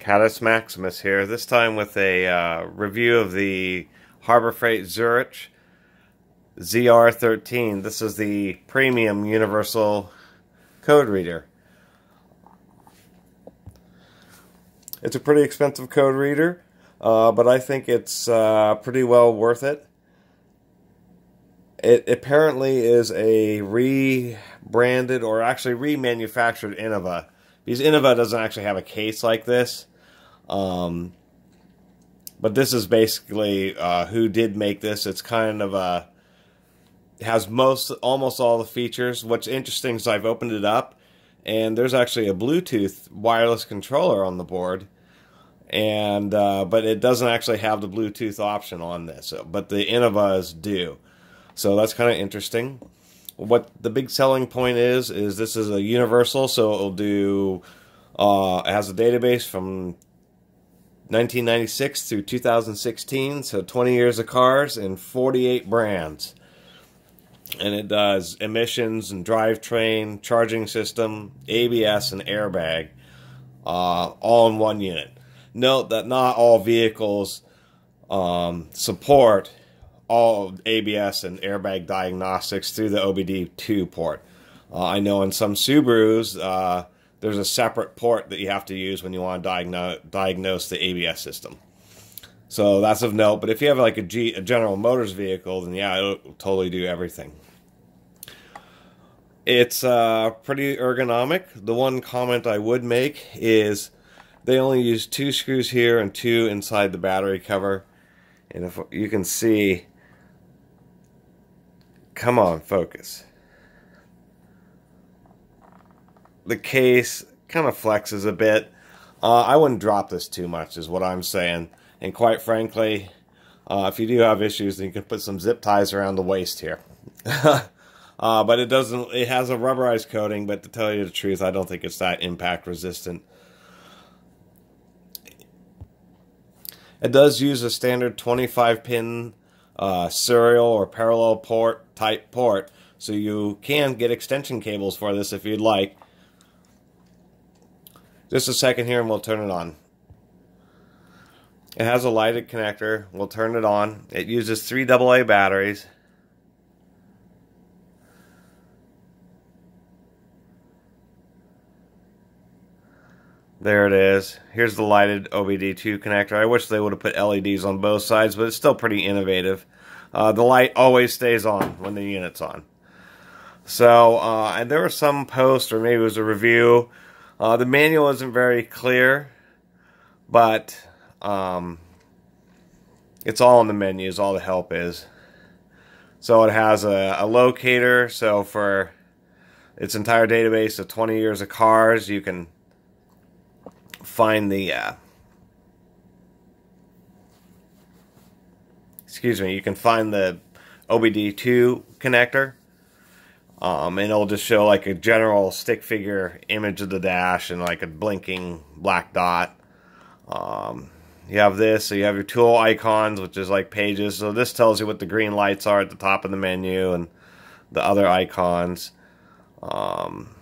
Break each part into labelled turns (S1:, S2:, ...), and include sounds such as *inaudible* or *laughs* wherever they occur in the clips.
S1: Catus Maximus here, this time with a uh, review of the Harbor Freight Zurich ZR13. This is the premium universal code reader. It's a pretty expensive code reader, uh, but I think it's uh, pretty well worth it. It apparently is a rebranded or actually remanufactured Innova. Because Innova doesn't actually have a case like this. Um, but this is basically uh, who did make this. It's kind of a has most almost all the features. What's interesting is I've opened it up, and there's actually a Bluetooth wireless controller on the board, and uh, but it doesn't actually have the Bluetooth option on this. But the Innovas do, so that's kind of interesting. What the big selling point is is this is a universal, so it'll do. Uh, it has a database from 1996 through 2016, so 20 years of cars and 48 brands. And it does emissions and drivetrain, charging system, ABS, and airbag, uh, all in one unit. Note that not all vehicles um, support all ABS and airbag diagnostics through the OBD2 port. Uh, I know in some Subarus, uh, there's a separate port that you have to use when you want to diagnose, diagnose the ABS system. So that's of note. But if you have like a, G, a General Motors vehicle, then yeah, it'll totally do everything. It's uh, pretty ergonomic. The one comment I would make is they only use two screws here and two inside the battery cover. And if you can see, come on, focus the case kind of flexes a bit. Uh, I wouldn't drop this too much, is what I'm saying. And quite frankly, uh, if you do have issues, then you can put some zip ties around the waist here. *laughs* uh, but it doesn't. It has a rubberized coating, but to tell you the truth, I don't think it's that impact resistant. It does use a standard 25 pin uh, serial or parallel port type port, so you can get extension cables for this if you'd like. Just a second here and we'll turn it on. It has a lighted connector. We'll turn it on. It uses three AA batteries. There it is. Here's the lighted OBD2 connector. I wish they would have put LEDs on both sides, but it's still pretty innovative. Uh, the light always stays on when the unit's on. So, uh, and there was some post, or maybe it was a review, uh, the manual isn't very clear, but um, it's all in the menus, all the help is. So it has a, a locator, so for its entire database of 20 years of cars, you can find the, uh, excuse me, you can find the OBD2 connector um, and it'll just show like a general stick figure image of the dash and like a blinking black dot. Um, you have this, so you have your tool icons, which is like pages. So this tells you what the green lights are at the top of the menu and the other icons. Um,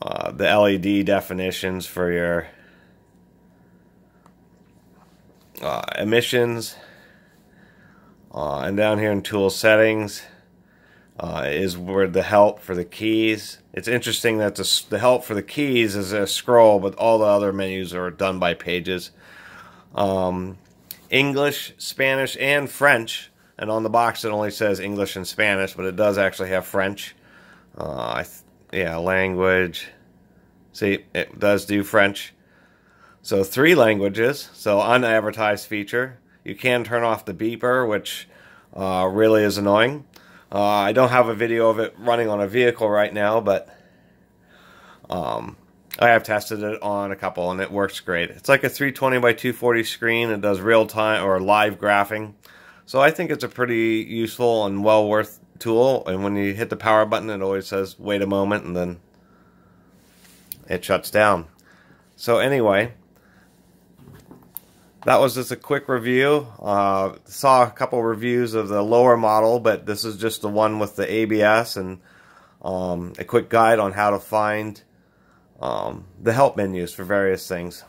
S1: uh, the LED definitions for your uh, emissions. Uh, and down here in tool settings, uh, is where the help for the keys. It's interesting that the, the help for the keys is a scroll, but all the other menus are done by pages. Um, English, Spanish, and French. And on the box it only says English and Spanish, but it does actually have French. Uh, yeah, language. See, it does do French. So three languages. So unadvertised feature. You can turn off the beeper, which uh, really is annoying. Uh, I don't have a video of it running on a vehicle right now, but um, I have tested it on a couple and it works great. It's like a 320 by 240 screen. It does real time or live graphing. So I think it's a pretty useful and well worth tool. And when you hit the power button, it always says wait a moment and then it shuts down. So anyway, that was just a quick review. Uh, saw a couple reviews of the lower model, but this is just the one with the ABS and um, a quick guide on how to find um, the help menus for various things.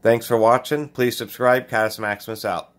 S1: Thanks for watching. Please subscribe. Catus Maximus out.